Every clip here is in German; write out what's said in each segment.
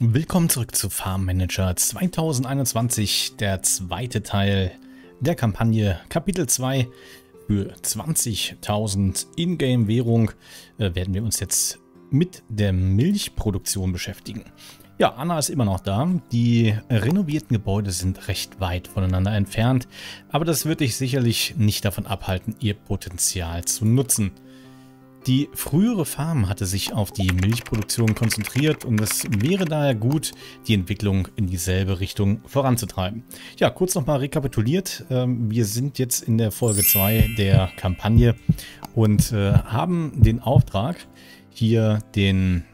Willkommen zurück zu Farm Manager 2021, der zweite Teil der Kampagne Kapitel 2 für 20.000 Ingame-Währung äh, werden wir uns jetzt mit der Milchproduktion beschäftigen. Ja, Anna ist immer noch da. Die renovierten Gebäude sind recht weit voneinander entfernt, aber das wird dich sicherlich nicht davon abhalten, ihr Potenzial zu nutzen. Die frühere Farm hatte sich auf die Milchproduktion konzentriert und es wäre daher gut, die Entwicklung in dieselbe Richtung voranzutreiben. Ja, kurz nochmal rekapituliert. Ähm, wir sind jetzt in der Folge 2 der Kampagne und äh, haben den Auftrag, hier den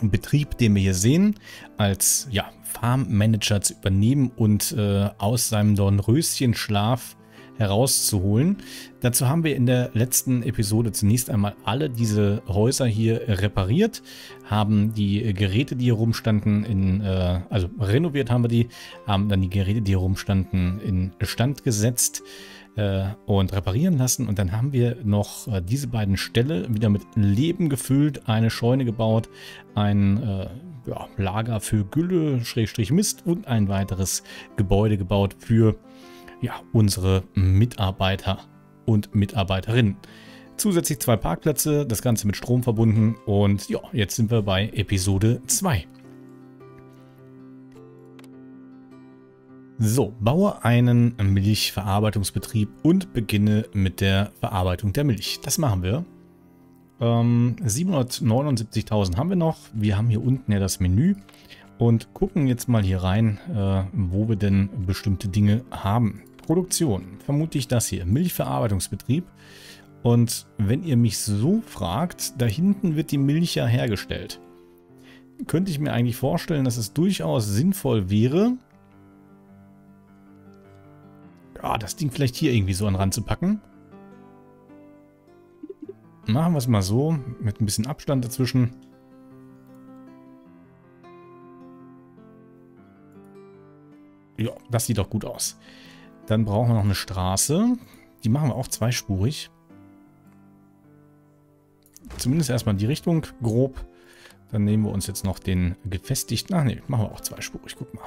Betrieb, den wir hier sehen, als ja, Farmmanager zu übernehmen und äh, aus seinem Dornröschenschlaf herauszuholen. Dazu haben wir in der letzten Episode zunächst einmal alle diese Häuser hier repariert, haben die Geräte, die hier rumstanden, in, äh, also renoviert haben wir die, haben dann die Geräte, die hier rumstanden, in Stand gesetzt äh, und reparieren lassen. Und dann haben wir noch äh, diese beiden Ställe wieder mit Leben gefüllt, eine Scheune gebaut, ein äh, ja, Lager für Gülle, Schrägstrich Mist und ein weiteres Gebäude gebaut für ja, unsere Mitarbeiter und Mitarbeiterinnen. Zusätzlich zwei Parkplätze, das Ganze mit Strom verbunden und ja, jetzt sind wir bei Episode 2. So, baue einen Milchverarbeitungsbetrieb und beginne mit der Verarbeitung der Milch. Das machen wir. Ähm, 779.000 haben wir noch. Wir haben hier unten ja das Menü und gucken jetzt mal hier rein, äh, wo wir denn bestimmte Dinge haben. Produktion, vermute ich das hier, Milchverarbeitungsbetrieb. Und wenn ihr mich so fragt, da hinten wird die Milch ja hergestellt. Könnte ich mir eigentlich vorstellen, dass es durchaus sinnvoll wäre, ja, das Ding vielleicht hier irgendwie so an Rand zu packen. Machen wir es mal so, mit ein bisschen Abstand dazwischen. Ja, das sieht doch gut aus. Dann brauchen wir noch eine Straße. Die machen wir auch zweispurig. Zumindest erstmal die Richtung grob. Dann nehmen wir uns jetzt noch den gefestigten... Ach nee, machen wir auch zweispurig. Guck mal.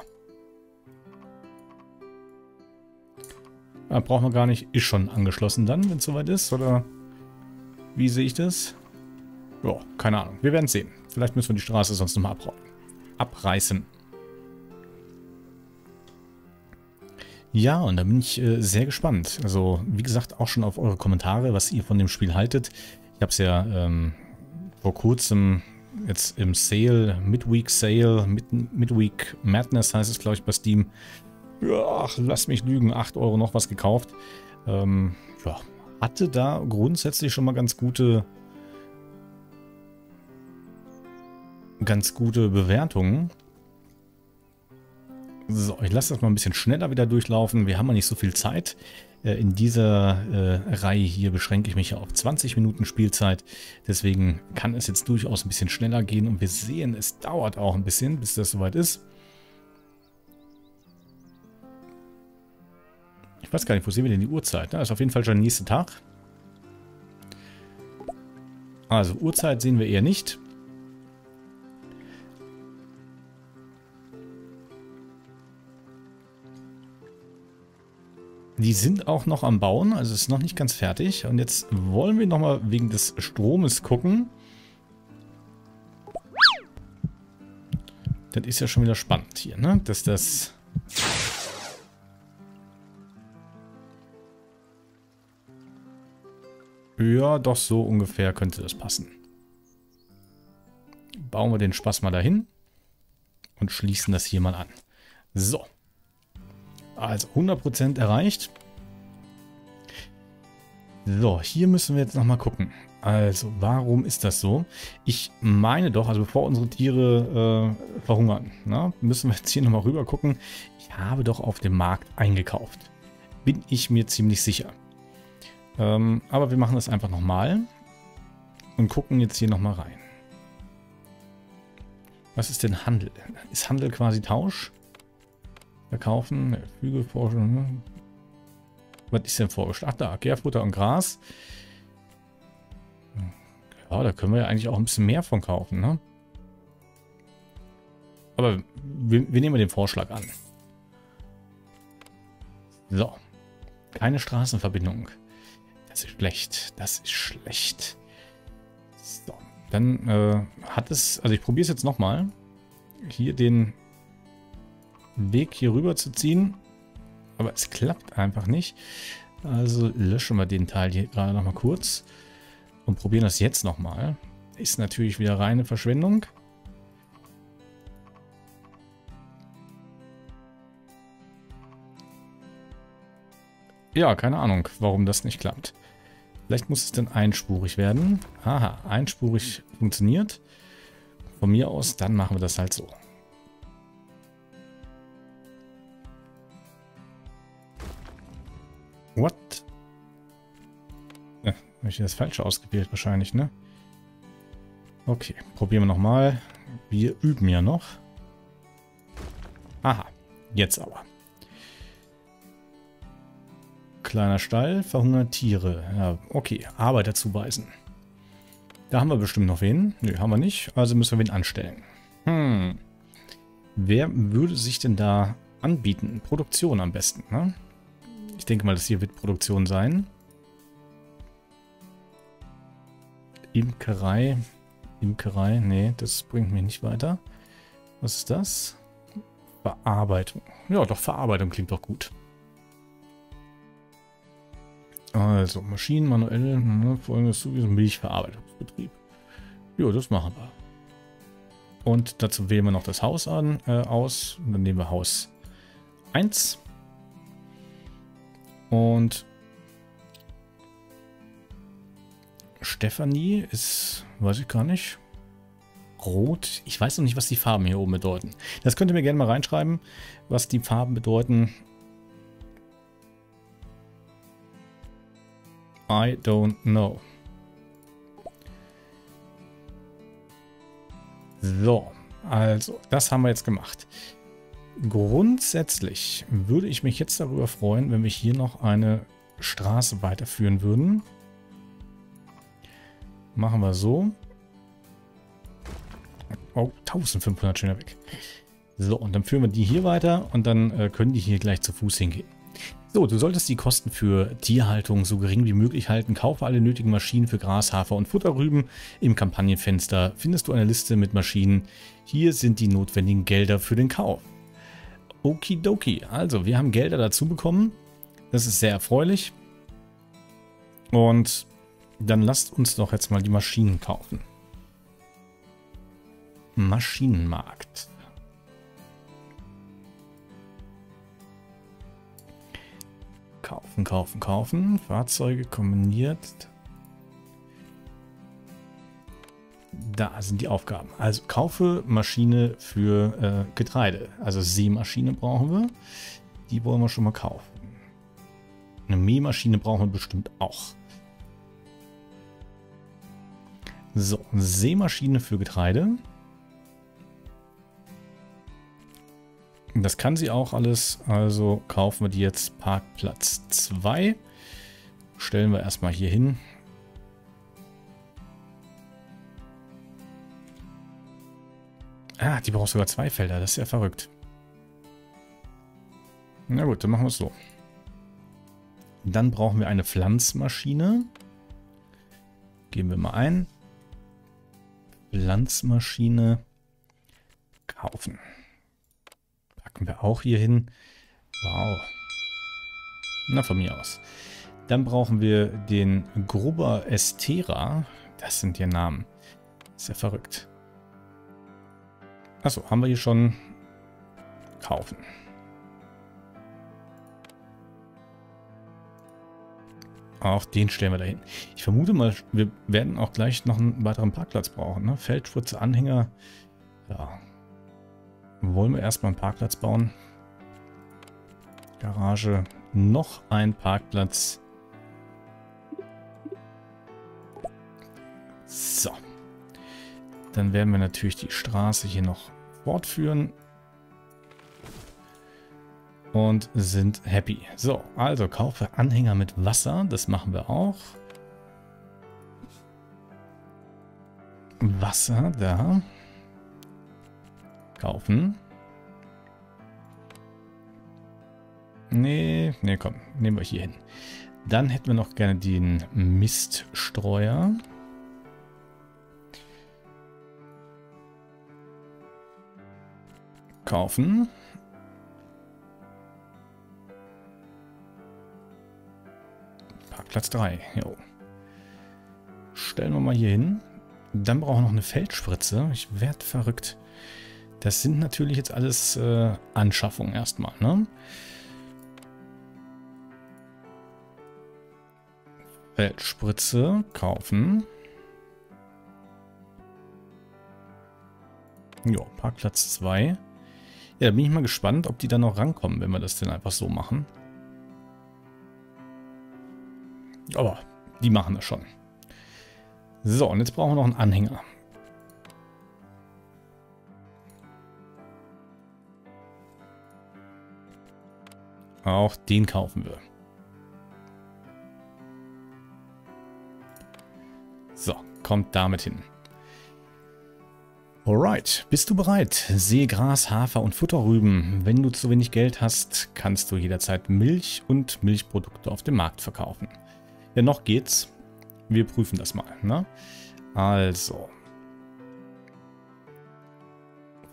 Ah, brauchen wir gar nicht. Ist schon angeschlossen dann, wenn es soweit ist. Oder wie sehe ich das? Ja, keine Ahnung. Wir werden es sehen. Vielleicht müssen wir die Straße sonst nochmal abreißen. Ja, und da bin ich äh, sehr gespannt. Also, wie gesagt, auch schon auf eure Kommentare, was ihr von dem Spiel haltet. Ich habe es ja ähm, vor kurzem jetzt im Sale, Midweek Sale, Mid Midweek Madness heißt es, glaube ich, bei Steam. Ja, lass mich lügen, 8 Euro noch was gekauft. Ähm, ja, hatte da grundsätzlich schon mal ganz gute ganz gute Bewertungen. So, ich lasse das mal ein bisschen schneller wieder durchlaufen. Wir haben ja nicht so viel Zeit. Äh, in dieser äh, Reihe hier beschränke ich mich ja auf 20 Minuten Spielzeit. Deswegen kann es jetzt durchaus ein bisschen schneller gehen. Und wir sehen, es dauert auch ein bisschen, bis das soweit ist. Ich weiß gar nicht, wo sehen wir denn die Uhrzeit? Das ist auf jeden Fall schon der nächste Tag. Also Uhrzeit sehen wir eher nicht. Die sind auch noch am Bauen, also ist noch nicht ganz fertig. Und jetzt wollen wir nochmal wegen des Stromes gucken. Das ist ja schon wieder spannend hier, ne? Dass das... Ja, doch so ungefähr könnte das passen. Bauen wir den Spaß mal dahin und schließen das hier mal an. So. Also 100% erreicht. So, hier müssen wir jetzt nochmal gucken. Also, warum ist das so? Ich meine doch, also bevor unsere Tiere äh, verhungern, na, müssen wir jetzt hier nochmal rüber gucken. Ich habe doch auf dem Markt eingekauft. Bin ich mir ziemlich sicher. Ähm, aber wir machen das einfach nochmal und gucken jetzt hier nochmal rein. Was ist denn Handel? Ist Handel quasi Tausch? Verkaufen, Fügeforschung. Ne? Was ist denn vorgestellt? Ach da, Gärfutter und Gras. Ja, da können wir ja eigentlich auch ein bisschen mehr von kaufen, ne? Aber wir, wir nehmen den Vorschlag an. So. Keine Straßenverbindung. Das ist schlecht. Das ist schlecht. So. Dann äh, hat es... Also ich probiere es jetzt nochmal. Hier den Weg hier rüber zu ziehen. Aber es klappt einfach nicht. Also löschen wir den Teil hier gerade nochmal kurz. Und probieren das jetzt nochmal. Ist natürlich wieder reine Verschwendung. Ja, keine Ahnung, warum das nicht klappt. Vielleicht muss es dann einspurig werden. Aha, einspurig funktioniert. Von mir aus, dann machen wir das halt so. Habe ich das falsch ausgewählt wahrscheinlich, ne? Okay, probieren wir nochmal. Wir üben ja noch. Aha, jetzt aber. Kleiner Stall, verhungerte Tiere. Ja, okay, Arbeiter zuweisen. Da haben wir bestimmt noch wen. Nö, haben wir nicht. Also müssen wir wen anstellen. Hm. Wer würde sich denn da anbieten? Produktion am besten, ne? Ich denke mal, das hier wird Produktion sein. Imkerei. Imkerei, nee, das bringt mich nicht weiter. Was ist das? Verarbeitung. Ja, doch, Verarbeitung klingt doch gut. Also, Maschinen, manuell, ne, folgendes sowieso Milchverarbeitungsbetrieb. Ja, das machen wir. Und dazu wählen wir noch das Haus an, äh, aus. Und dann nehmen wir Haus 1. Und Stefanie ist, weiß ich gar nicht, rot. Ich weiß noch nicht, was die Farben hier oben bedeuten. Das könnt ihr mir gerne mal reinschreiben, was die Farben bedeuten. I don't know. So, also, das haben wir jetzt gemacht. Grundsätzlich würde ich mich jetzt darüber freuen, wenn wir hier noch eine Straße weiterführen würden. Machen wir so. Oh, 1500 schöner weg. So, und dann führen wir die hier weiter und dann äh, können die hier gleich zu Fuß hingehen. So, du solltest die Kosten für Tierhaltung so gering wie möglich halten. Kaufe alle nötigen Maschinen für Gras, Hafer und Futterrüben. Im Kampagnenfenster findest du eine Liste mit Maschinen. Hier sind die notwendigen Gelder für den Kauf. Okidoki. Also, wir haben Gelder dazu bekommen. Das ist sehr erfreulich. Und dann lasst uns doch jetzt mal die Maschinen kaufen. Maschinenmarkt. Kaufen, kaufen, kaufen. Fahrzeuge kombiniert. Da sind die Aufgaben. Also kaufe Maschine für äh, Getreide. Also Seemaschine brauchen wir. Die wollen wir schon mal kaufen. Eine Mähmaschine brauchen wir bestimmt auch. So, Seemaschine für Getreide. Das kann sie auch alles, also kaufen wir die jetzt Parkplatz 2. Stellen wir erstmal hier hin. Ah, die braucht sogar zwei Felder. Das ist ja verrückt. Na gut, dann machen wir es so. Dann brauchen wir eine Pflanzmaschine. Geben wir mal ein. Pflanzmaschine kaufen. Packen wir auch hier hin. Wow. Na, von mir aus. Dann brauchen wir den Gruber Estera. Das sind ja Namen. Ist ja verrückt. Achso, haben wir hier schon kaufen. Auch den stellen wir dahin. Ich vermute mal, wir werden auch gleich noch einen weiteren Parkplatz brauchen. Ne? Feldschutz, Anhänger. Ja. Wollen wir erstmal einen Parkplatz bauen? Garage. Noch ein Parkplatz. So. Dann werden wir natürlich die Straße hier noch fortführen. Und sind happy. So, also kaufe Anhänger mit Wasser. Das machen wir auch. Wasser, da. Kaufen. Nee, nee, komm, nehmen wir hier hin. Dann hätten wir noch gerne den Miststreuer. Kaufen. Parkplatz 3, jo. Stellen wir mal hier hin. Dann brauchen wir noch eine Feldspritze. Ich werde verrückt. Das sind natürlich jetzt alles äh, Anschaffungen erstmal, ne? Feldspritze kaufen. Ja, Parkplatz 2. Ja, da bin ich mal gespannt, ob die da noch rankommen, wenn wir das denn einfach so machen. Aber die machen das schon. So, und jetzt brauchen wir noch einen Anhänger. Auch den kaufen wir. So, kommt damit hin. Alright, bist du bereit? Sehe Gras, Hafer und Futterrüben. Wenn du zu wenig Geld hast, kannst du jederzeit Milch und Milchprodukte auf dem Markt verkaufen. Ja, noch geht's. Wir prüfen das mal. Ne? Also.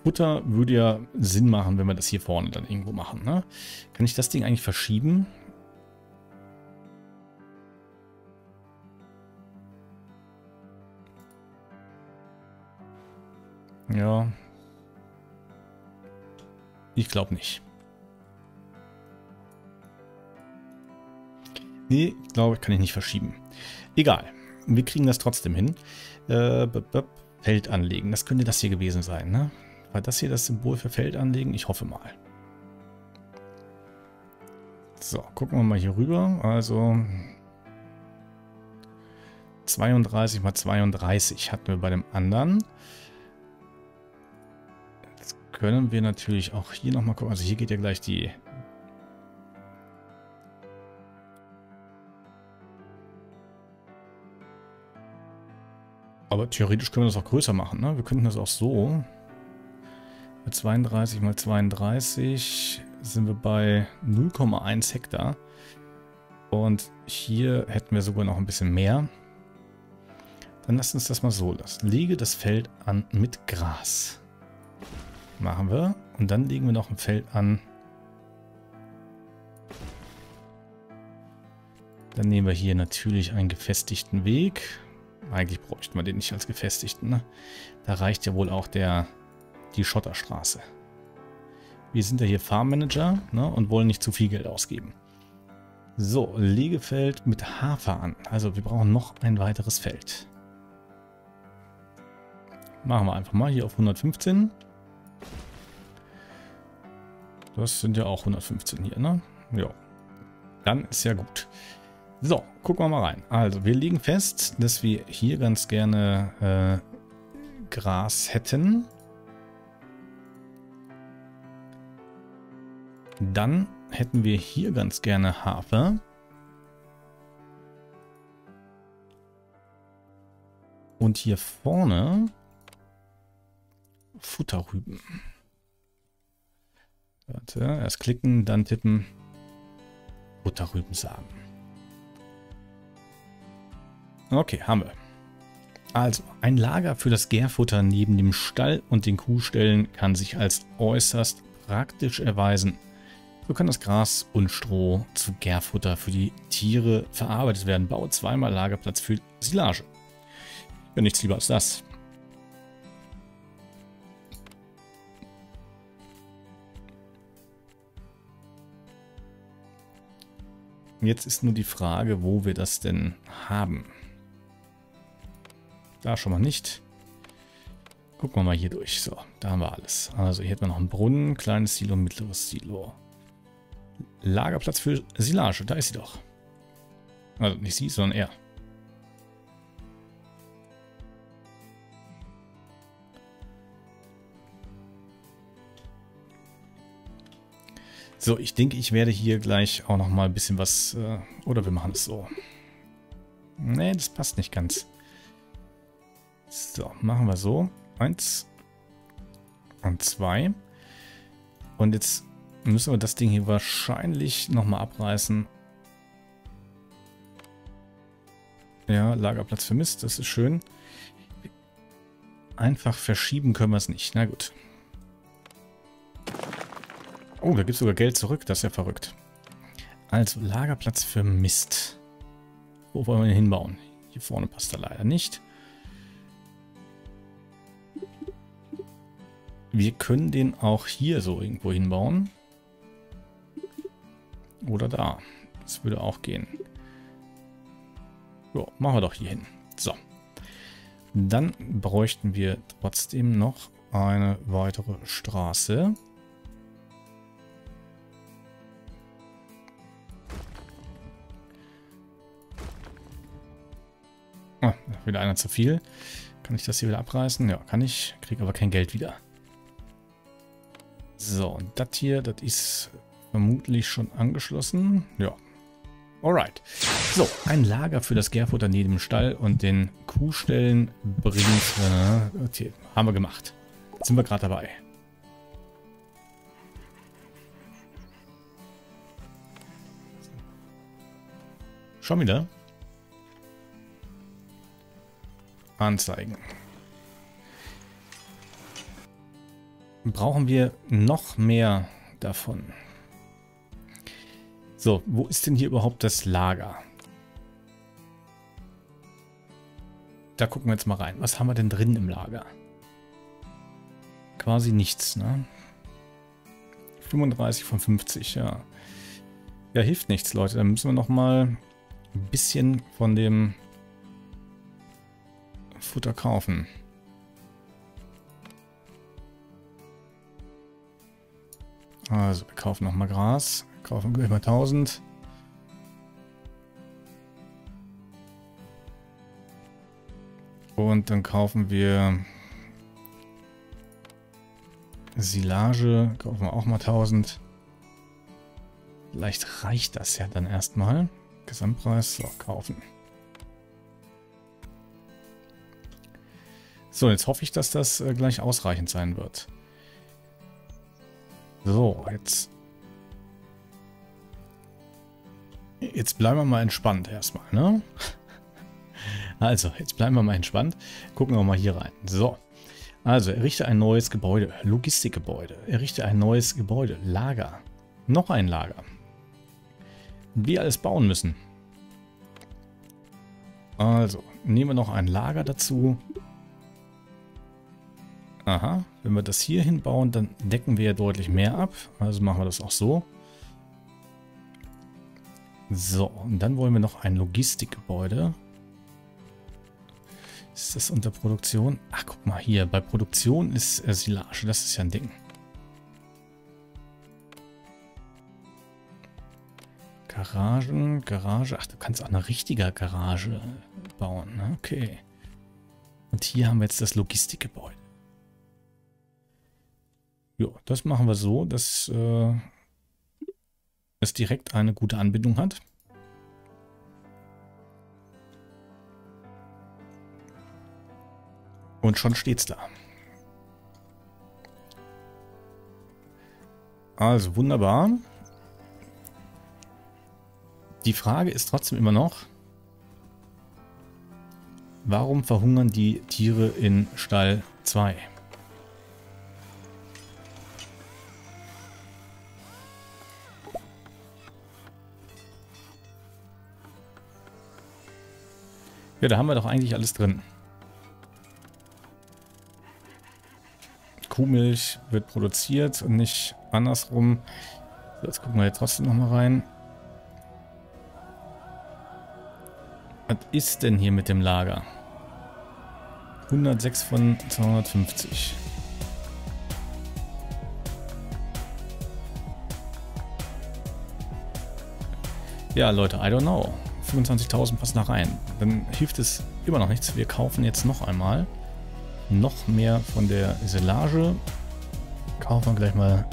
Futter würde ja Sinn machen, wenn wir das hier vorne dann irgendwo machen. Ne? Kann ich das Ding eigentlich verschieben? Ja. Ich glaube nicht. Nee, glaube ich, kann ich nicht verschieben. Egal. Wir kriegen das trotzdem hin. Äh, Feld anlegen. Das könnte das hier gewesen sein, ne? War das hier das Symbol für Feld anlegen? Ich hoffe mal. So, gucken wir mal hier rüber. Also 32 mal 32 hatten wir bei dem anderen. Jetzt können wir natürlich auch hier nochmal gucken. Also hier geht ja gleich die Aber theoretisch können wir das auch größer machen. Ne? Wir könnten das auch so. Mit 32 mal 32 sind wir bei 0,1 Hektar. Und hier hätten wir sogar noch ein bisschen mehr. Dann lasst uns das mal so lassen. Lege das Feld an mit Gras. Machen wir. Und dann legen wir noch ein Feld an. Dann nehmen wir hier natürlich einen gefestigten Weg. Eigentlich bräuchten wir den nicht als gefestigten. Ne? Da reicht ja wohl auch der, die Schotterstraße. Wir sind ja hier Farmmanager ne, und wollen nicht zu viel Geld ausgeben. So, Legefeld mit Hafer an. Also wir brauchen noch ein weiteres Feld. Machen wir einfach mal hier auf 115. Das sind ja auch 115 hier, ne? Ja. Dann ist ja gut. So, gucken wir mal rein. Also, wir legen fest, dass wir hier ganz gerne äh, Gras hätten. Dann hätten wir hier ganz gerne Hafer. Und hier vorne Futterrüben. Warte, erst klicken, dann tippen. Futterrübensamen. Okay, haben wir. Also, ein Lager für das Gärfutter neben dem Stall und den Kuhställen kann sich als äußerst praktisch erweisen. So kann das Gras und Stroh zu Gärfutter für die Tiere verarbeitet werden. Baue zweimal Lagerplatz für Silage. Ja, nichts lieber als das. Jetzt ist nur die Frage, wo wir das denn haben. Da schon mal nicht. Gucken wir mal hier durch. So, da haben wir alles. Also hier hätten wir noch einen Brunnen, kleines Silo, mittleres Silo. Lagerplatz für Silage, da ist sie doch. Also nicht sie, sondern er. So, ich denke, ich werde hier gleich auch noch mal ein bisschen was... Äh, oder wir machen es so. Nee, das passt nicht ganz. So, machen wir so. Eins. Und zwei. Und jetzt müssen wir das Ding hier wahrscheinlich nochmal abreißen. Ja, Lagerplatz vermisst, das ist schön. Einfach verschieben können wir es nicht. Na gut. Oh, da gibt es sogar Geld zurück. Das ist ja verrückt. Also, Lagerplatz für Mist. Wo wollen wir den hinbauen? Hier vorne passt er leider nicht. Wir können den auch hier so irgendwo hinbauen. Oder da. Das würde auch gehen. Ja, machen wir doch hier hin. So. Dann bräuchten wir trotzdem noch eine weitere Straße. Ah, wieder einer zu viel. Kann ich das hier wieder abreißen? Ja, kann ich. Kriege aber kein Geld wieder. So, und das hier, das ist vermutlich schon angeschlossen. Ja. Alright. So, ein Lager für das Gärfutter neben dem Stall und den Kuhstellen bringt... Äh, okay, haben wir gemacht. Jetzt sind wir gerade dabei. Schon wieder? Anzeigen. Brauchen wir noch mehr davon? So, wo ist denn hier überhaupt das Lager? Da gucken wir jetzt mal rein. Was haben wir denn drin im Lager? Quasi nichts, ne? 35 von 50, ja. Ja, hilft nichts, Leute. Dann müssen wir noch mal ein bisschen von dem Futter kaufen. Also, wir kaufen noch mal Gras. Kaufen gleich mal 1000. Und dann kaufen wir Silage, kaufen wir auch mal 1000. Vielleicht reicht das ja dann erstmal. Gesamtpreis, so, kaufen. So, jetzt hoffe ich, dass das äh, gleich ausreichend sein wird. So, jetzt... Jetzt bleiben wir mal entspannt erstmal, ne? Also, jetzt bleiben wir mal entspannt. Gucken wir mal hier rein. So. Also, errichte ein neues Gebäude. Logistikgebäude. Errichte ein neues Gebäude. Lager. Noch ein Lager. Wir alles bauen müssen. Also, nehmen wir noch ein Lager dazu. Aha, wenn wir das hier hinbauen, dann decken wir ja deutlich mehr ab. Also machen wir das auch so. So, und dann wollen wir noch ein Logistikgebäude. Ist das unter Produktion? Ach, guck mal hier. Bei Produktion ist äh, Silage. Das ist ja ein Ding. Garagen, Garage. Ach, du kannst auch eine richtige Garage bauen. Ne? Okay. Und hier haben wir jetzt das Logistikgebäude. Ja, das machen wir so, dass äh, es direkt eine gute Anbindung hat. Und schon steht's da. Also wunderbar. Die Frage ist trotzdem immer noch, warum verhungern die Tiere in Stall 2? Ja, da haben wir doch eigentlich alles drin. Kuhmilch wird produziert und nicht andersrum. So, jetzt gucken wir jetzt trotzdem nochmal rein. Was ist denn hier mit dem Lager? 106 von 250. Ja, Leute, I don't know. 25.000 passen da rein. Dann hilft es immer noch nichts. Wir kaufen jetzt noch einmal noch mehr von der Silage. Kaufen wir gleich mal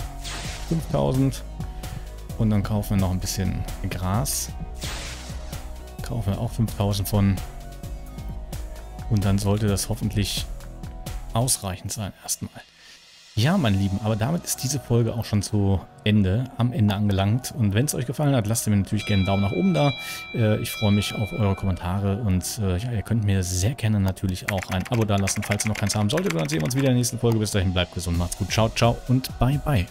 5000. Und dann kaufen wir noch ein bisschen Gras. Kaufen wir auch 5000 von. Und dann sollte das hoffentlich ausreichend sein erstmal. Ja, meine Lieben, aber damit ist diese Folge auch schon zu Ende, am Ende angelangt. Und wenn es euch gefallen hat, lasst mir natürlich gerne einen Daumen nach oben da. Äh, ich freue mich auf eure Kommentare und äh, ja, ihr könnt mir sehr gerne natürlich auch ein Abo da lassen, falls ihr noch keins haben solltet. Und dann sehen wir uns wieder in der nächsten Folge. Bis dahin, bleibt gesund, macht's gut, ciao, ciao und bye, bye.